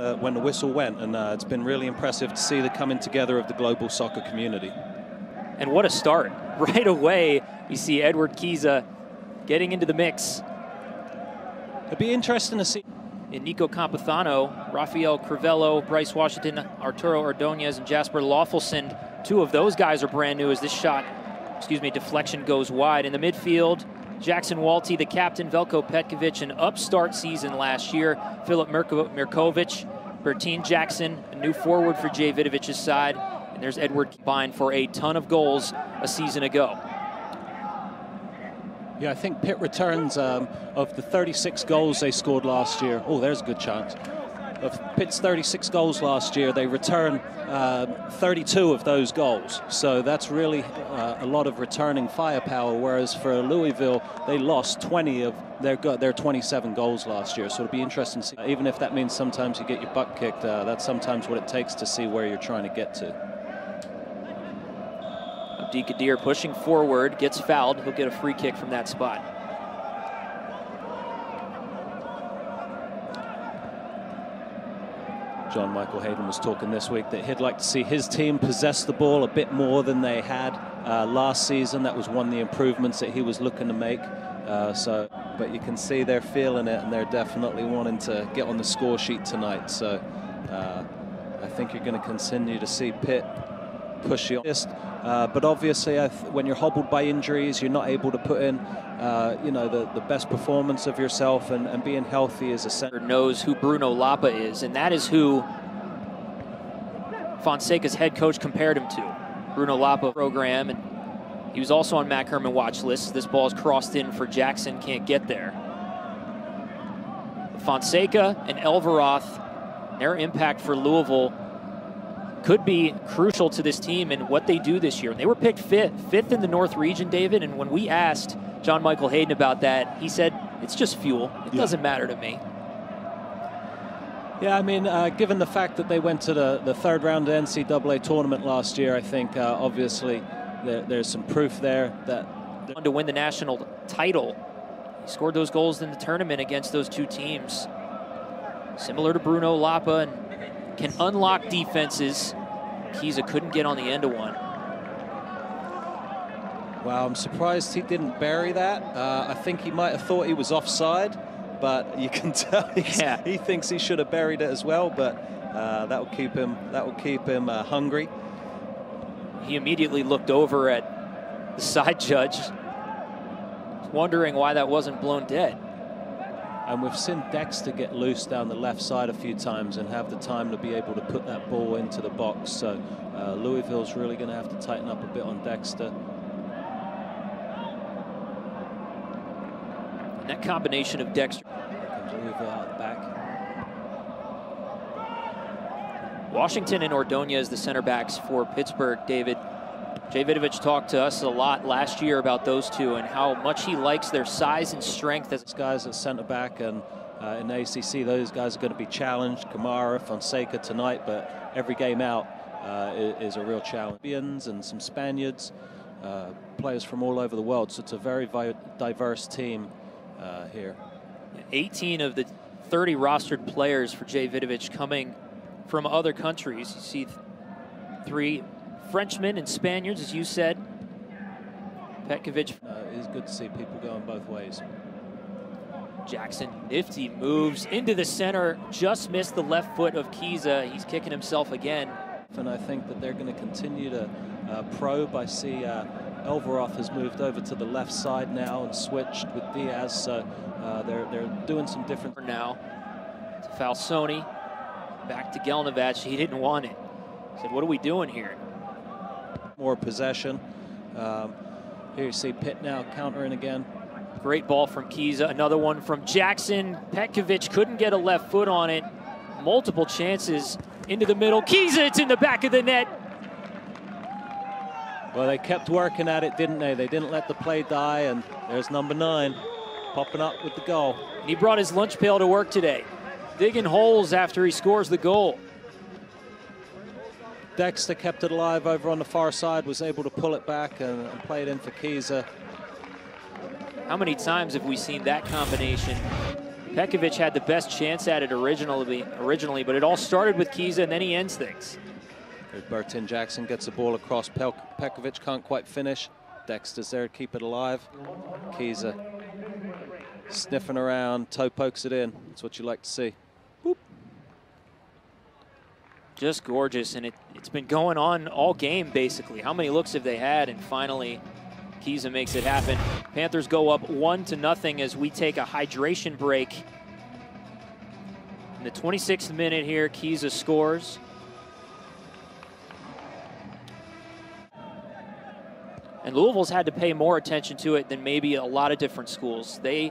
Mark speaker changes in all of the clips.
Speaker 1: uh, when the whistle went, and uh, it's been really impressive to see the coming together of the global soccer community.
Speaker 2: And what a start. Right away, we see Edward Kizza getting into the mix.
Speaker 1: It'd be interesting to see.
Speaker 2: In Nico Campuzano, Rafael Crivello, Bryce Washington, Arturo Ordonez, and Jasper Löffelsend. Two of those guys are brand new as this shot, excuse me, deflection goes wide. In the midfield, Jackson Walti, the captain, Veljko Petkovic, an upstart season last year. Filip Mirkovic, Bertin Jackson, a new forward for Jay Vidovich's side. And there's Edward Bine for a ton of goals a season ago.
Speaker 1: Yeah, I think Pitt returns um, of the 36 goals they scored last year. Oh, there's a good chance. Of Pitt's 36 goals last year, they return uh, 32 of those goals. So that's really uh, a lot of returning firepower. Whereas for Louisville, they lost 20 of their their 27 goals last year. So it'll be interesting. To see. Even if that means sometimes you get your butt kicked, uh, that's sometimes what it takes to see where you're trying to get to.
Speaker 2: Abdikadir pushing forward, gets fouled. He'll get a free kick from that spot.
Speaker 1: John Michael Hayden was talking this week that he'd like to see his team possess the ball a bit more than they had uh, last season. That was one of the improvements that he was looking to make. Uh, so, but you can see they're feeling it and they're definitely wanting to get on the score sheet tonight. So, uh, I think you're going to continue to see Pitt push you. Uh, but obviously, when you're hobbled by injuries, you're not able to put in, uh, you know, the, the best performance of yourself, and, and being healthy is essential.
Speaker 2: Knows who Bruno Lapa is, and that is who Fonseca's head coach compared him to. Bruno Lapa program, and he was also on MAC Hermann watch list. This ball is crossed in for Jackson, can't get there. Fonseca and Elveroth, their impact for Louisville could be crucial to this team and what they do this year. And they were picked fifth, fifth in the North region, David. And when we asked John Michael Hayden about that, he said, it's just fuel. It yeah. doesn't matter to me.
Speaker 1: Yeah, I mean, uh, given the fact that they went to the, the third round of the NCAA tournament last year, I think uh, obviously there, there's some proof there that.
Speaker 2: To win the national title, he scored those goals in the tournament against those two teams. Similar to Bruno Lapa and can unlock defenses. Kizza couldn't get on the end of one.
Speaker 1: Wow, I'm surprised he didn't bury that. Uh, I think he might have thought he was offside, but you can tell yeah. he thinks he should have buried it as well. But uh, that will keep him that will keep him uh, hungry.
Speaker 2: He immediately looked over at the side judge, wondering why that wasn't blown dead.
Speaker 1: And we've seen Dexter get loose down the left side a few times and have the time to be able to put that ball into the box. So uh, Louisville's really going to have to tighten up a bit on Dexter.
Speaker 2: That combination of Dexter.
Speaker 1: Louisville out back.
Speaker 2: Washington and Ordonez, the center backs for Pittsburgh, David. Jay Vidovich talked to us a lot last year about those two and how much he likes their size and strength. As
Speaker 1: guys at centre back and uh, in the ACC, those guys are going to be challenged. Kamara, Fonseca tonight, but every game out uh, is, is, a real challenge. And some Spaniards, uh, players from all over the world. So it's a very diverse team uh, here.
Speaker 2: 18 of the 30 rostered players for Jay Vidovich coming from other countries. You see three Frenchmen and Spaniards, as you said. Petkovic.
Speaker 1: Uh, it is good to see people going both ways.
Speaker 2: Jackson, nifty moves into the center, just missed the left foot of Kizza. He's kicking himself again.
Speaker 1: And I think that they're going to continue to uh, probe. I see uh, has moved over to the left side now and switched with Diaz. So uh, they're, they're doing some different.
Speaker 2: Now to Falsoni, back to Gelnovatch. He didn't want it. He said, what are we doing here?
Speaker 1: More possession. Um, here you see Pitt now countering again.
Speaker 2: Great ball from Kizza. Another one from Jackson. Petkovic couldn't get a left foot on it. Multiple chances into the middle. Kizza, it's in the back of the net.
Speaker 1: Well, they kept working at it, didn't they? They didn't let the play die, and there's number nine popping up with the goal.
Speaker 2: He brought his lunch pail to work today, digging holes after he scores the goal.
Speaker 1: Dexter kept it alive over on the far side, was able to pull it back and, and play it in for Kizza.
Speaker 2: How many times have we seen that combination Petkovic had the best chance at it originally, originally, but it all started with Kizza, and then he ends things.
Speaker 1: Bertin Jackson gets the ball across. Pel Petkovic can't quite finish. Dexter's there to keep it alive. Kizza sniffing around, toe pokes it in. That's what you like to see.
Speaker 2: Just gorgeous, and it, it's been going on all game, basically. How many looks have they had? And finally, Kizza makes it happen. Panthers go up one to nothing as we take a hydration break. In the 26th minute here, Kizza scores. And Louisville's had to pay more attention to it than maybe a lot of different schools. They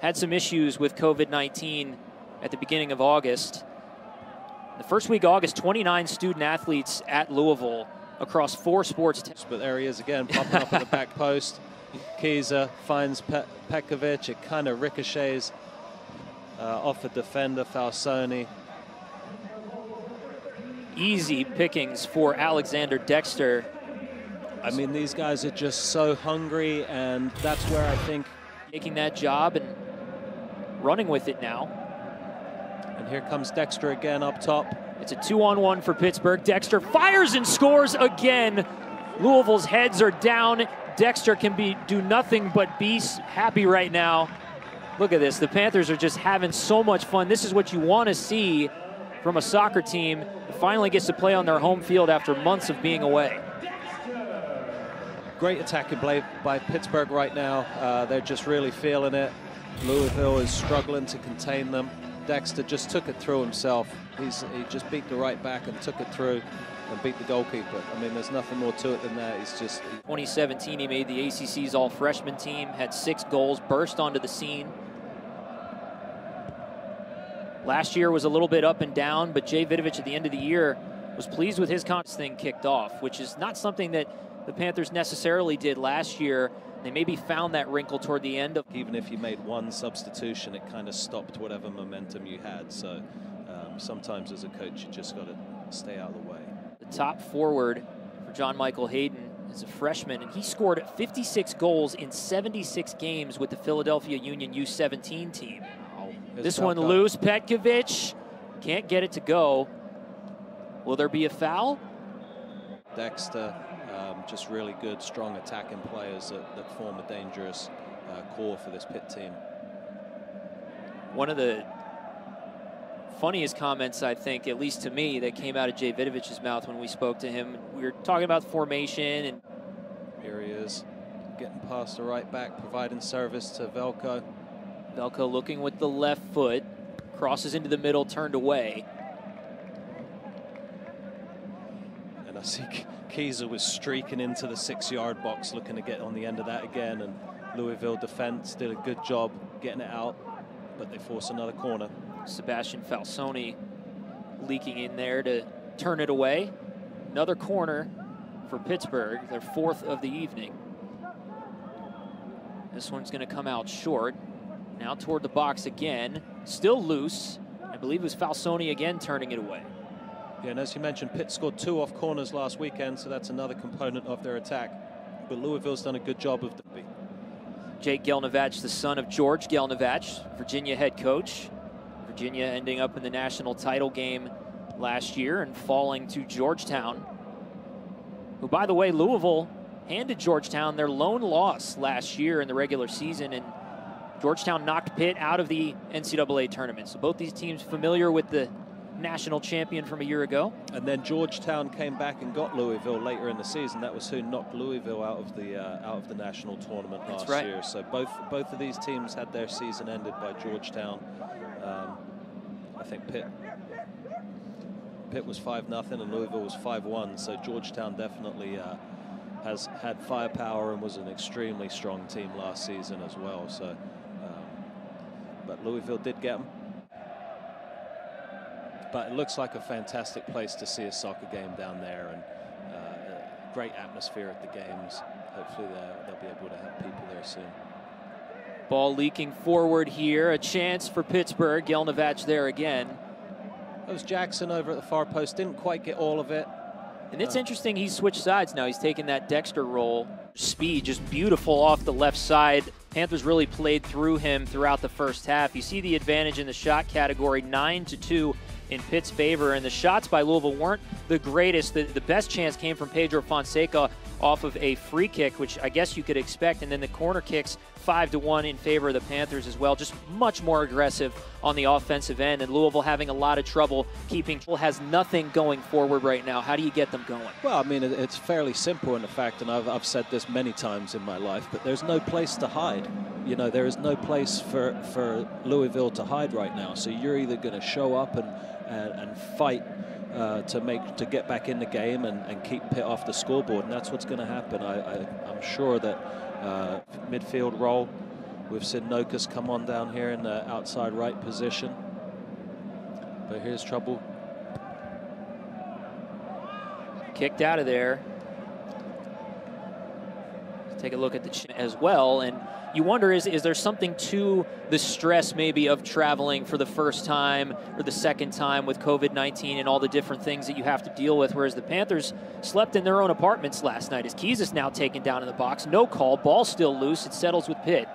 Speaker 2: had some issues with COVID-19 at the beginning of August. The first week of August, 29 student athletes at Louisville across four sports.
Speaker 1: But there he is again, popping up at the back post. Kizza finds Pe Petkovic. It kind of ricochets uh, off a defender, Falsoni.
Speaker 2: Easy pickings for Alexander Dexter.
Speaker 1: I mean, these guys are just so hungry, and that's where I think
Speaker 2: taking that job and running with it now.
Speaker 1: Here comes Dexter again up top.
Speaker 2: It's a two-on-one for Pittsburgh. Dexter fires and scores again. Louisville's heads are down. Dexter can be do nothing but be happy right now. Look at this. The Panthers are just having so much fun. This is what you want to see from a soccer team that finally gets to play on their home field after months of being away.
Speaker 1: Great attacking play by Pittsburgh right now. Uh, they're just really feeling it. Louisville is struggling to contain them. Dexter just took it through himself. He's, he just beat the right back and took it through and beat the goalkeeper. I mean, there's nothing more to it than that. He's just...
Speaker 2: 2017, he made the ACC's all-freshman team, had six goals, burst onto the scene. Last year was a little bit up and down, but Jay Vidovich at the end of the year was pleased with his thing kicked off, which is not something that the Panthers necessarily did last year. They maybe found that wrinkle toward the end of.
Speaker 1: Even if you made one substitution, it kind of stopped whatever momentum you had. So um, sometimes as a coach, you just got to stay out of the way.
Speaker 2: The top forward for John Michael Hayden is a freshman, and he scored 56 goals in 76 games with the Philadelphia Union U17 team. Wow. This one loose. Petkovic can't get it to go. Will there be a foul?
Speaker 1: Dexter just really good, strong attacking players that, that form a dangerous uh, core for this pit team.
Speaker 2: One of the funniest comments, I think, at least to me, that came out of Jay Vidovich's mouth when we spoke to him. We were talking about formation. and
Speaker 1: Here he is, getting past the right back, providing service to Veljko.
Speaker 2: Veljko looking with the left foot, crosses into the middle, turned away.
Speaker 1: And I see Kizza was streaking into the six-yard box, looking to get on the end of that again. And Louisville defense did a good job getting it out, but they force another corner.
Speaker 2: Sebastian Falsoni leaking in there to turn it away. Another corner for Pittsburgh, their fourth of the evening. This one's going to come out short. Now toward the box again. Still loose. I believe it was Falsoni again turning it away.
Speaker 1: Yeah, and as you mentioned, Pitt scored two off corners last weekend, so that's another component of their attack. But Louisville's done a good job of the.
Speaker 2: Jake Gelnovatch, the son of George Gelnovatch, Virginia head coach. Virginia ending up in the national title game last year and falling to Georgetown, who, by the way, Louisville handed Georgetown their lone loss last year in the regular season, and Georgetown knocked Pitt out of the NCAA tournament. So both these teams familiar with the national champion from a year ago.
Speaker 1: And then Georgetown came back and got Louisville later in the season. That was who knocked Louisville out of the uh, out of the national tournament
Speaker 2: That's
Speaker 1: last
Speaker 2: right.
Speaker 1: year. So both both of these teams had their season ended by Georgetown. Um, I think Pitt Pitt was five nothing and Louisville was five one. So Georgetown definitely. Uh, has had firepower and was an extremely strong team last season as well. So, um, but Louisville did get them but it looks like a fantastic place to see a soccer game down there and uh, great atmosphere at the games. Hopefully they'll be able to have people there soon.
Speaker 2: Ball leaking forward here. A chance for Pittsburgh. Gelnovatch there again.
Speaker 1: That was Jackson over at the far post. Didn't quite get all of it.
Speaker 2: And it's uh, interesting he's switched sides now. He's taken that Dexter role Speed just beautiful off the left side. Panthers really played through him throughout the first half. You see the advantage in the shot category, 9 to 2 in Pitt's favor. And the shots by Louisville weren't the greatest. The, the best chance came from Pedro Fonseca off of a free kick, which I guess you could expect. And then the corner kicks, 5 to 1 in favor of the Panthers as well. Just much more aggressive on the offensive end. And Louisville having a lot of trouble keeping, has nothing going forward right now. How do you get them going?
Speaker 1: Well, I mean, it's fairly simple in the fact, and I've, I've said this many times in my life, but there's no place to hide. You know, there is no place for, for Louisville to hide right now. So you're either going to show up and and, and fight uh, to make to get back in the game and, and keep Pitt off the scoreboard, and that's what's going to happen. I, am sure that uh, midfield role, we've seen Nokas come on down here in the outside right position, but here's trouble.
Speaker 2: Kicked out of there. Take a look at the chin as well, and you wonder is, is there something to the stress maybe of traveling for the first time or the second time with COVID 19 and all the different things that you have to deal with? Whereas the Panthers slept in their own apartments last night. As Keys is now taken down in the box, no call, ball still loose, it settles with Pitt.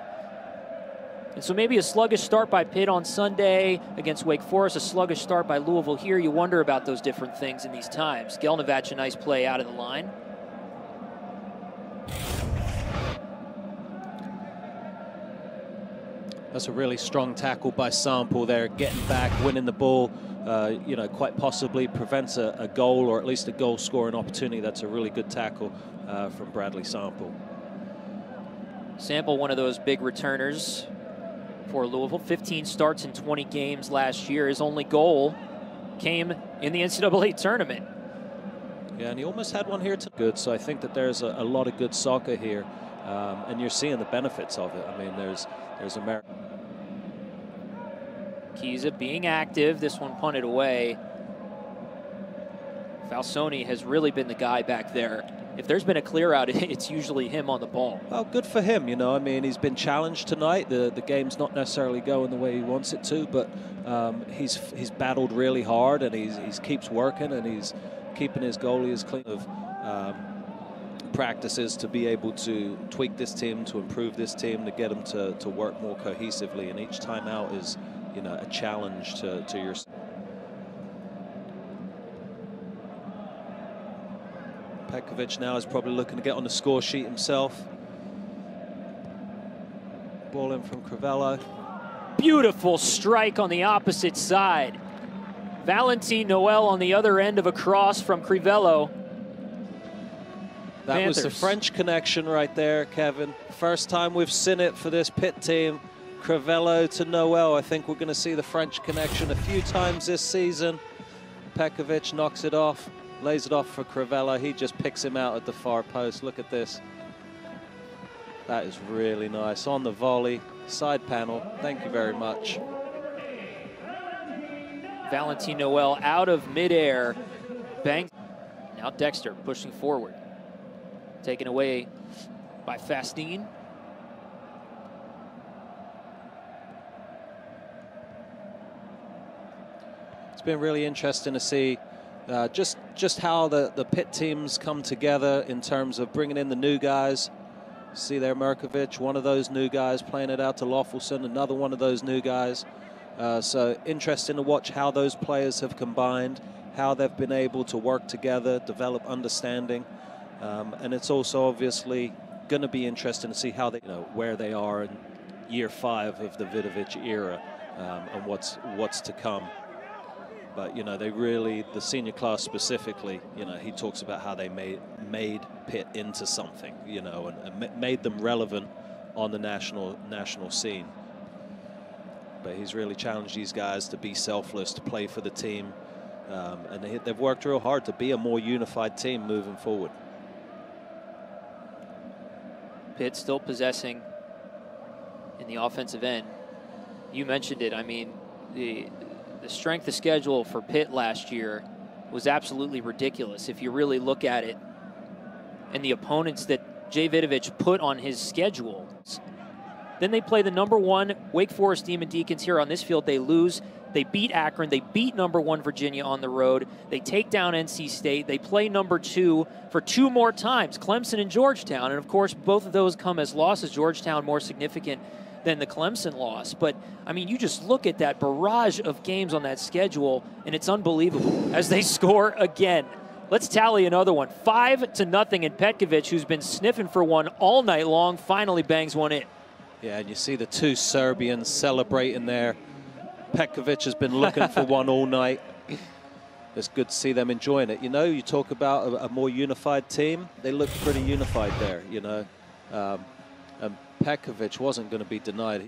Speaker 2: And so maybe a sluggish start by Pitt on Sunday against Wake Forest, a sluggish start by Louisville here. You wonder about those different things in these times. Gelnovatch, a nice play out of the line.
Speaker 1: That's a really strong tackle by Sample there, getting back, winning the ball, uh, you know, quite possibly prevents a, a, goal or at least a goal scoring opportunity. That's a really good tackle uh, from Bradley Sample.
Speaker 2: Sample, one of those big returners for Louisville. 15 starts in 20 games last year. His only goal came in the NCAA tournament.
Speaker 1: Yeah, and he almost had one here too. Good, so I think that there's a, a lot of good soccer here, um, and you're seeing the benefits of it. I mean, there's there's America.
Speaker 2: Kizza being active. This one punted away. Falsoni has really been the guy back there. If there's been a clear out, it's usually him on the ball.
Speaker 1: Well, good for him. You know, I mean, he's been challenged tonight. The the game's not necessarily going the way he wants it to, but um, he's he's battled really hard and he's he's keeps working and he's keeping his goalie as clean of. Um, practices to be able to tweak this team, to improve this team, to get them to, to work more cohesively. And each time out is you know, a challenge to, to your. Petkovic now is probably looking to get on the score sheet himself. Ball in from Crivello.
Speaker 2: Beautiful strike on the opposite side. Valentin Noel on the other end of a cross from Crivello.
Speaker 1: That Panthers. was the French connection right there, Kevin. First time we've seen it for this pit team. Crivello to Noel. I think we're going to see the French connection a few times this season. Petkovic knocks it off, lays it off for Crivello. He just picks him out at the far post. Look at this. That is really nice. On the volley, side panel. Thank you very much.
Speaker 2: Valentin Noel out of midair. Bang. Now Dexter pushing forward. Taken away by Fastine.
Speaker 1: Been really interesting to see uh, just just how the, the Pitt teams come together in terms of bringing in the new guys. See there, Mirkovic, one of those new guys playing it out to Löffelsend, another one of those new guys. Uh, so interesting to watch how those players have combined, how they've been able to work together, develop understanding. Um, and it's also obviously going to be interesting to see how they, you know, where they are in year five of the Vidovich era um, and what's what's to come. But you know, they really the senior class specifically. You know, he talks about how they made made Pitt into something. You know, and, and made them relevant on the national national scene. But he's really challenged these guys to be selfless, to play for the team, um, and they, they've worked real hard to be a more unified team moving forward.
Speaker 2: Pitt still possessing in the offensive end. You mentioned it. I mean, the the strength of schedule for Pitt last year was absolutely ridiculous if you really look at it and the opponents that Jay Vidovich put on his schedule. Then they play the number one Wake Forest Demon Deacons here on this field. They lose. They beat Akron. They beat number one Virginia on the road. They take down NC State. They play number two for two more times, Clemson and Georgetown. And of course, both of those come as losses. Georgetown more significant than the Clemson loss. But I mean, you just look at that barrage of games on that schedule, and it's unbelievable as they score again. Let's tally another one. Five to nothing, and Petkovic, who's been sniffing for one all night long, finally bangs one in.
Speaker 1: Yeah, and you see the two Serbians celebrating there. Petkovic has been looking for one all night. It's good to see them enjoying it. You know, you talk about a, a more unified team. They look pretty unified there, you know. Um, and Petkovic wasn't going to be denied.